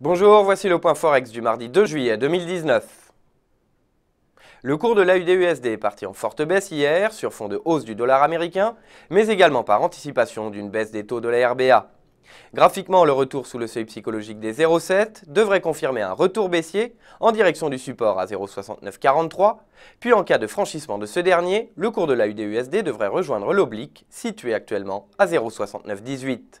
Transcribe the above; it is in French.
Bonjour, voici le point Forex du mardi 2 juillet 2019. Le cours de l'AUD-USD est parti en forte baisse hier sur fond de hausse du dollar américain, mais également par anticipation d'une baisse des taux de la RBA. Graphiquement, le retour sous le seuil psychologique des 0,7 devrait confirmer un retour baissier en direction du support à 0,6943, puis en cas de franchissement de ce dernier, le cours de l'AUD-USD devrait rejoindre l'oblique, situé actuellement à 0,6918.